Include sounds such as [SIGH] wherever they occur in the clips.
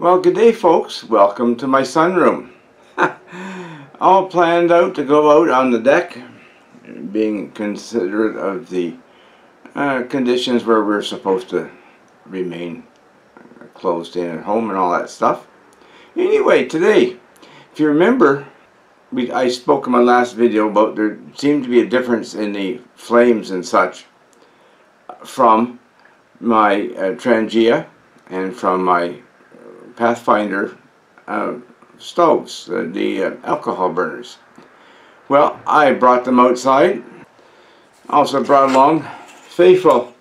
Well, good day, folks. Welcome to my sunroom. [LAUGHS] All planned out to go out on the deck, being considerate of the uh, conditions where we're supposed to remain closed in at home and all that stuff. Anyway, today, if you remember, we, I spoke in my last video about there seemed to be a difference in the flames and such from my uh, Trangia and from my Pathfinder uh, stoves, the uh, alcohol burners. Well, I brought them outside. Also brought along Faithful.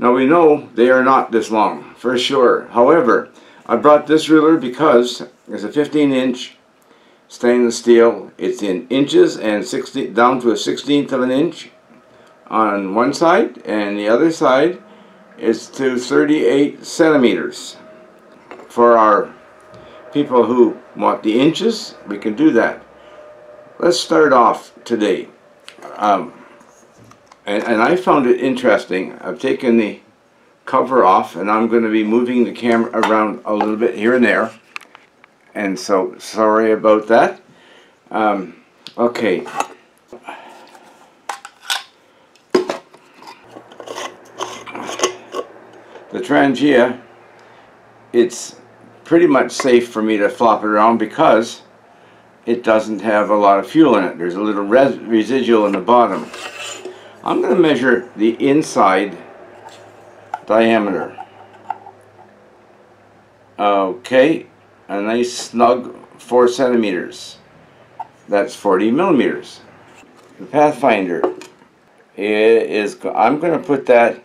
Now we know they are not this long, for sure. However, I brought this ruler because it's a 15 inch stainless steel. It's in inches and 60, down to a 16th of an inch on one side and the other side is to 38 centimeters for our people who want the inches we can do that. Let's start off today. Um, and, and I found it interesting. I've taken the cover off and I'm going to be moving the camera around a little bit here and there. And so sorry about that. Um, okay. The Trangia, it's pretty much safe for me to flop it around because it doesn't have a lot of fuel in it. There's a little res residual in the bottom. I'm going to measure the inside diameter. Okay, a nice snug 4 centimeters. That's 40 millimeters. The Pathfinder is, I'm going to put that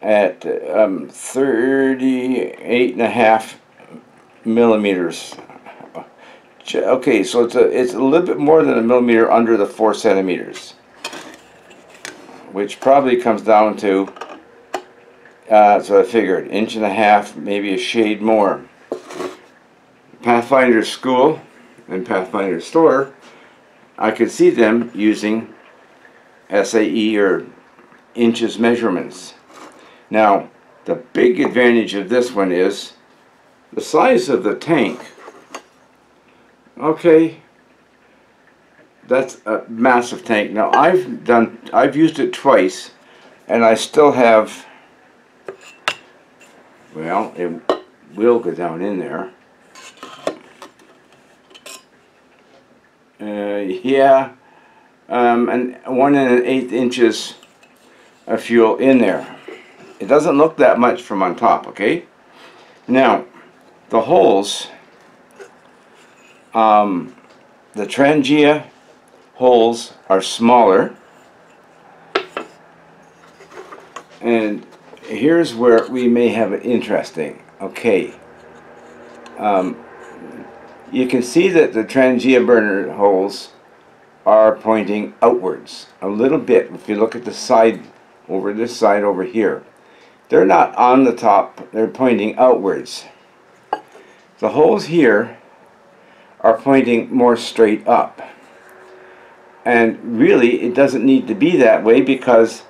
at um, 38 and a half millimeters. Okay, so it's a, it's a little bit more than a millimeter under the 4 centimeters. Which probably comes down to, uh, so I figured, inch and a half, maybe a shade more. Pathfinder School and Pathfinder Store, I could see them using SAE or inches measurements. Now, the big advantage of this one is the size of the tank. Okay, that's a massive tank. Now I've done, I've used it twice, and I still have. Well, it will go down in there. Uh, yeah, um, and one and an eighth inches of fuel in there. It doesn't look that much from on top, okay? Now, the holes, um, the Trangia holes are smaller. And here's where we may have an interesting. Okay. Um, you can see that the Trangia burner holes are pointing outwards a little bit if you look at the side over this side over here they're not on the top, they're pointing outwards. The holes here are pointing more straight up. And really, it doesn't need to be that way because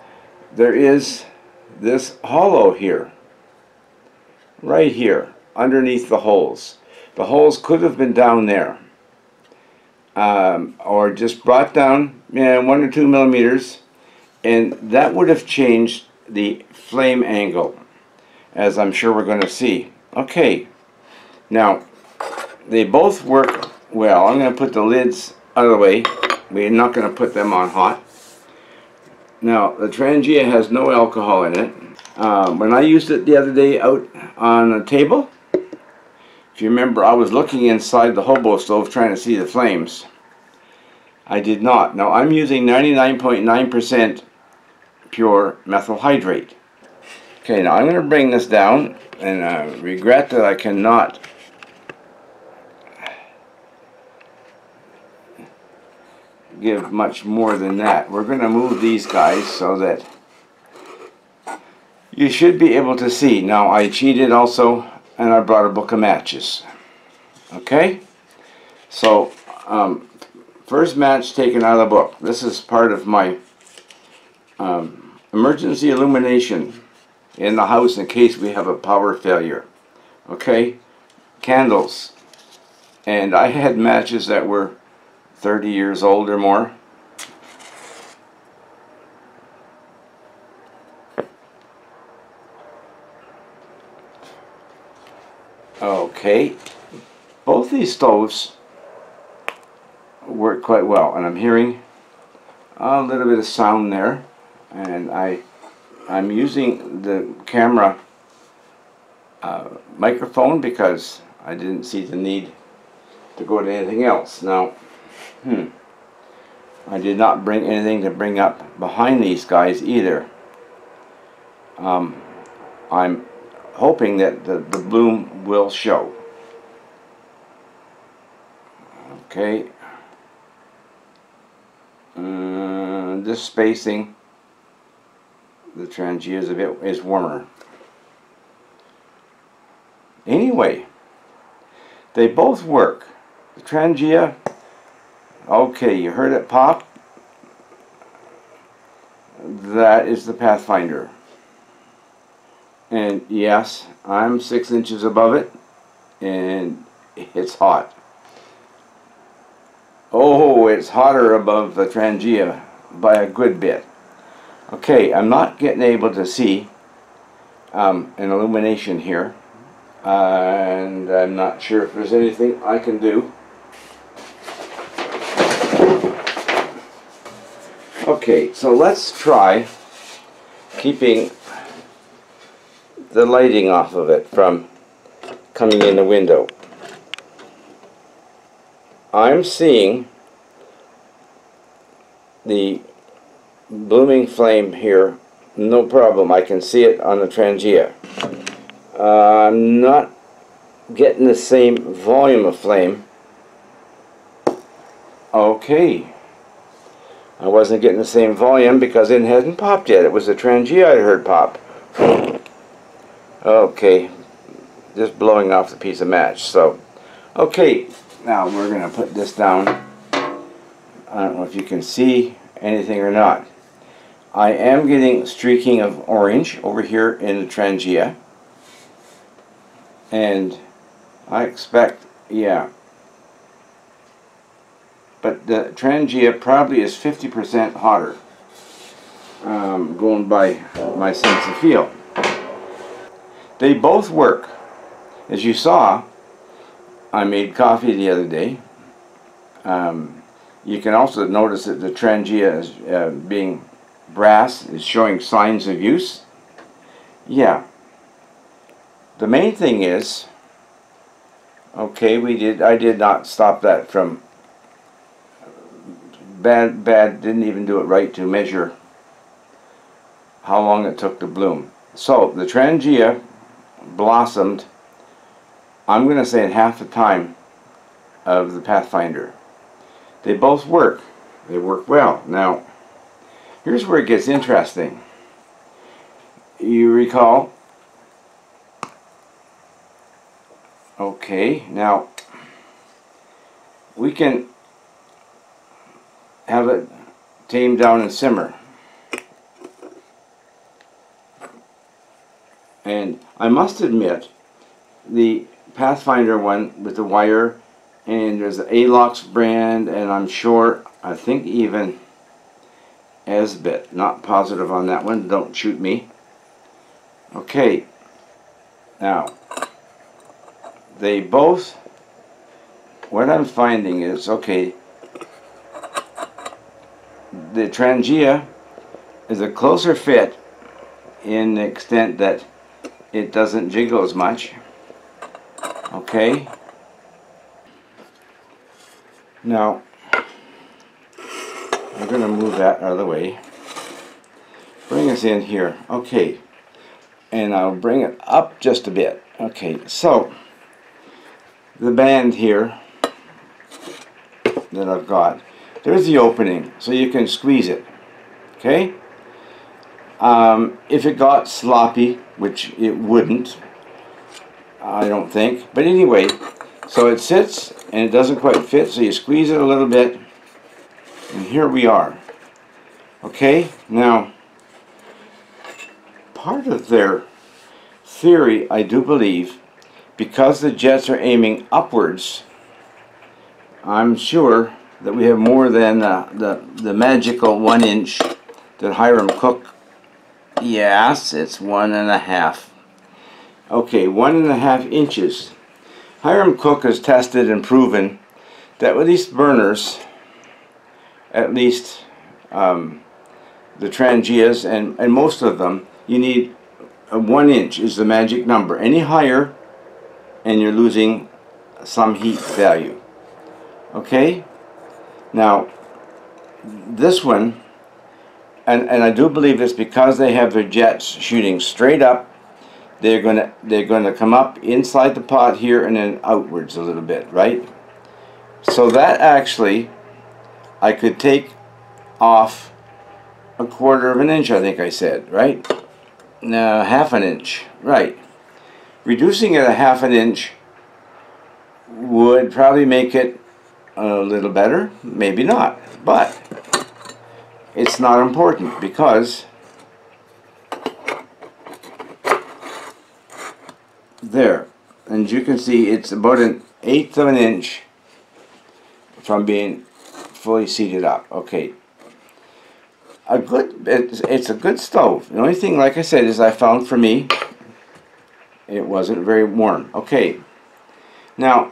there is this hollow here. Right here, underneath the holes. The holes could have been down there. Um, or just brought down yeah, one or two millimeters and that would have changed the flame angle as I'm sure we're going to see. Okay, now they both work well. I'm going to put the lids out of the way. We're not going to put them on hot. Now the Trangia has no alcohol in it. Um, when I used it the other day out on a table, if you remember I was looking inside the hobo stove trying to see the flames. I did not. Now I'm using 99.9% pure methyl hydrate. Okay, now I'm going to bring this down, and I regret that I cannot give much more than that. We're going to move these guys so that you should be able to see. Now, I cheated also, and I brought a book of matches. Okay? So, um, first match taken out of the book. This is part of my um, emergency illumination in the house in case we have a power failure. Okay? candles. And I had matches that were 30 years old or more. Okay, both these stoves work quite well and I'm hearing a little bit of sound there and I I'm using the camera uh, microphone because I didn't see the need to go to anything else now hmm. I did not bring anything to bring up behind these guys either. Um, I'm hoping that the, the bloom will show. Okay. Uh, this spacing the Trangia is a bit is warmer. Anyway they both work. The Trangia okay you heard it pop that is the Pathfinder and yes I'm six inches above it and it's hot Oh, it's hotter above the Trangia by a good bit. Okay, I'm not getting able to see um, an illumination here. And I'm not sure if there's anything I can do. Okay, so let's try keeping the lighting off of it from coming in the window. I'm seeing the blooming flame here. No problem I can see it on the Trangia uh, I'm not getting the same volume of flame. Okay I wasn't getting the same volume because it hadn't popped yet it was the Trangia I heard pop okay just blowing off the piece of match so okay now we're going to put this down. I don't know if you can see anything or not. I am getting streaking of orange over here in the Trangia. And I expect, yeah. But the Trangia probably is 50% hotter. Um, going by my sense of feel. They both work. As you saw, I made coffee the other day. Um, you can also notice that the Trangia is uh, being brass is showing signs of use. Yeah. The main thing is, okay, we did. I did not stop that from bad. Bad didn't even do it right to measure how long it took to bloom. So the Trangia blossomed I'm going to say in half the time of the Pathfinder. They both work. They work well. Now, here's where it gets interesting. You recall? Okay, now we can have it tame down and simmer. And I must admit, the Pathfinder one with the wire and there's the Alocs brand and I'm sure I think even Esbit not positive on that one don't shoot me okay now they both what I'm finding is okay the Trangia is a closer fit in the extent that it doesn't jiggle as much Okay. Now, I'm going to move that out of the way. Bring us in here. Okay. And I'll bring it up just a bit. Okay, so the band here that I've got, there's the opening, so you can squeeze it. Okay? Um, if it got sloppy, which it wouldn't, I don't think. But anyway, so it sits and it doesn't quite fit, so you squeeze it a little bit. And here we are. Okay, now, part of their theory, I do believe, because the jets are aiming upwards, I'm sure that we have more than uh, the, the magical one inch that Hiram Cook. Yes, it's one and a half. Okay, one and a half inches. Hiram Cook has tested and proven that with these burners, at least um, the Trangias and, and most of them, you need one inch is the magic number. Any higher and you're losing some heat value. Okay? Now, this one, and, and I do believe it's because they have their jets shooting straight up, they're gonna they're gonna come up inside the pot here and then outwards a little bit, right? So that actually I could take off a quarter of an inch, I think I said, right? No, half an inch, right. Reducing it a half an inch would probably make it a little better, maybe not, but it's not important because there, and you can see it's about an eighth of an inch from being fully seated up. Okay, a good it's, it's a good stove. The only thing, like I said, is I found for me it wasn't very warm. Okay, now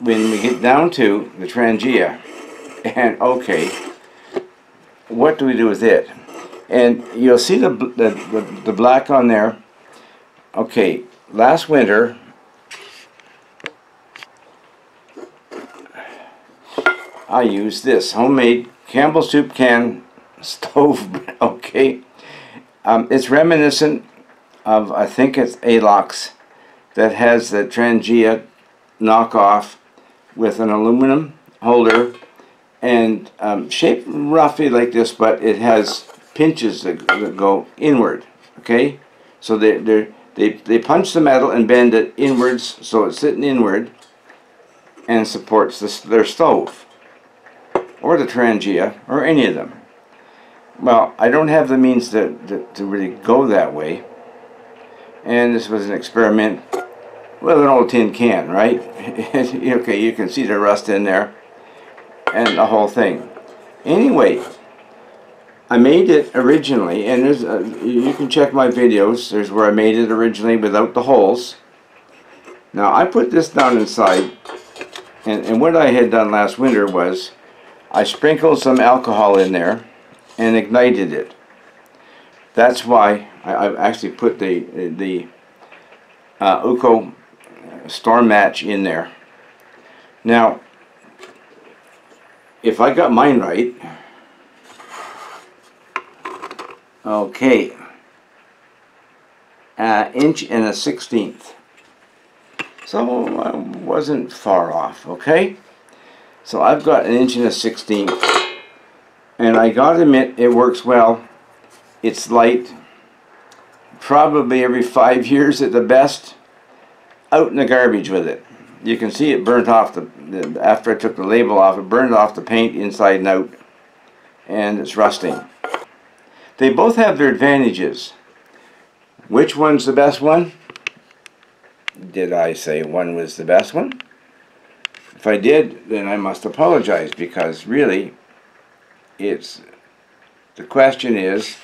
when we get down to the Trangia, and okay, what do we do with it? And you'll see the, the, the, the black on there. Okay, last winter, I used this homemade Campbell soup can [LAUGHS] stove. Okay, um, it's reminiscent of I think it's Alocs that has the Trangia knockoff with an aluminum holder and um, shaped roughly like this, but it has pinches that, that go inward. Okay, so they they they they punch the metal and bend it inwards, so it's sitting inward and supports this, their stove or the Trangia or any of them. Well, I don't have the means to, to, to really go that way. And this was an experiment with an old tin can, right? [LAUGHS] okay, you can see the rust in there and the whole thing. Anyway, I made it originally, and there's a, you can check my videos. There's where I made it originally without the holes. Now I put this down inside, and, and what I had done last winter was I sprinkled some alcohol in there and ignited it. That's why I, have actually put the the uh, storm match in there. Now, if I got mine right, okay, uh, inch and a sixteenth. So I wasn't far off, okay? So I've got an inch and a sixteenth. And I gotta admit, it works well. It's light. Probably every five years at the best. Out in the garbage with it. You can see it burnt off the, the after I took the label off, it burned off the paint inside and out. And it's rusting. They both have their advantages. Which one's the best one? Did I say one was the best one? If I did, then I must apologize because really, it's the question is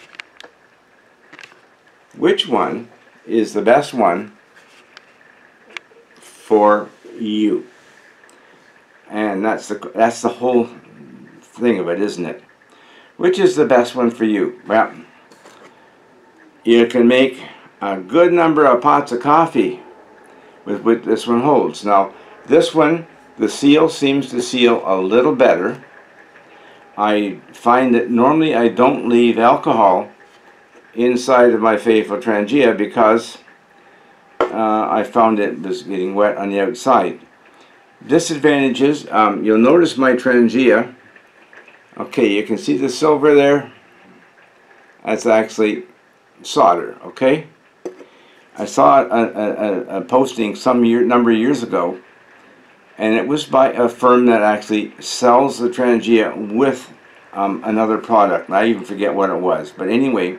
which one is the best one for you? And that's the that's the whole thing of it, isn't it? Which is the best one for you? Well, you can make a good number of pots of coffee with what this one holds. Now, this one, the seal seems to seal a little better I find that normally I don't leave alcohol inside of my Faithful Trangia because uh, I found it was getting wet on the outside. Disadvantages, um, you'll notice my Trangia, okay, you can see the silver there, that's actually solder, okay? I saw a, a, a posting some year, number of years ago and it was by a firm that actually sells the Trangia with um, another product. I even forget what it was. But anyway,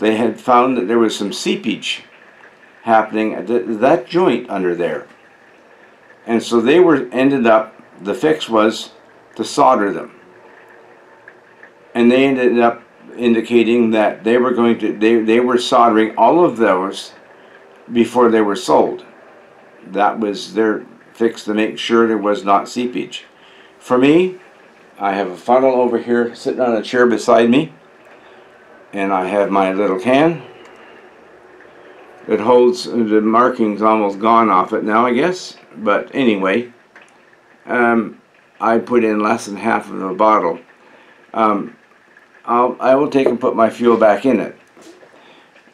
they had found that there was some seepage happening at th- that joint under there. And so they were ended up the fix was to solder them. And they ended up indicating that they were going to they, they were soldering all of those before they were sold. That was their fix to make sure there was not seepage. For me, I have a funnel over here sitting on a chair beside me and I have my little can it holds the markings almost gone off it now I guess. But anyway um, I put in less than half of a bottle. Um, I'll, I will take and put my fuel back in it.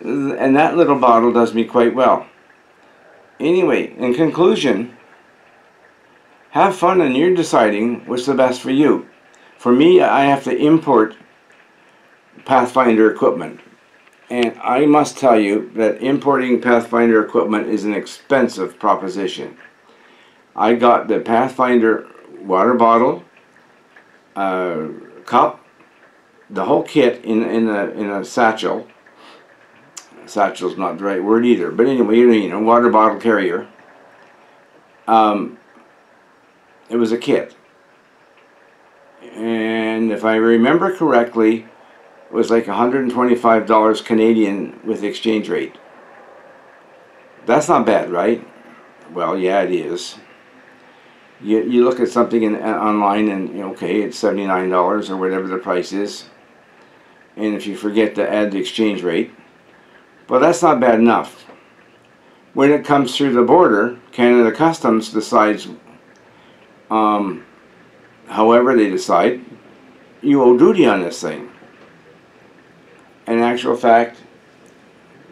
And that little bottle does me quite well. Anyway in conclusion have fun and you're deciding what's the best for you. For me I have to import Pathfinder equipment and I must tell you that importing Pathfinder equipment is an expensive proposition. I got the Pathfinder water bottle, uh, cup, the whole kit in, in, a, in a satchel. Satchel's not the right word either, but anyway, you know, water bottle carrier. Um, it was a kit. And if I remember correctly, was like $125 Canadian with exchange rate. That's not bad, right? Well, yeah, it is. You, you look at something in, uh, online and, okay, it's $79 or whatever the price is. And if you forget to add the exchange rate, but that's not bad enough. When it comes through the border, Canada Customs decides, um, however they decide, you owe duty on this thing in actual fact,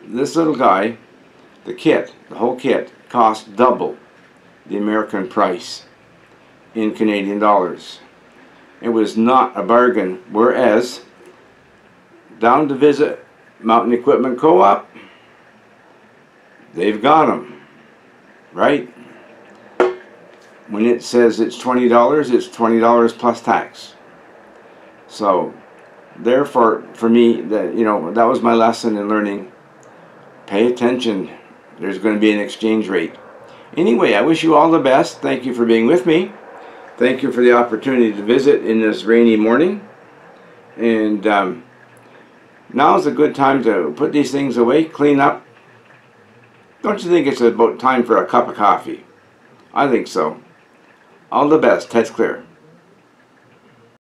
this little guy, the kit, the whole kit, cost double the American price in Canadian dollars. It was not a bargain, whereas down to visit Mountain Equipment Co-op, they've got them, right? When it says it's $20, it's $20 plus tax. So therefore, for me, that you know, that was my lesson in learning. Pay attention. There's going to be an exchange rate. Anyway, I wish you all the best. Thank you for being with me. Thank you for the opportunity to visit in this rainy morning. And um, now is a good time to put these things away, clean up. Don't you think it's about time for a cup of coffee? I think so. All the best. Ted's clear.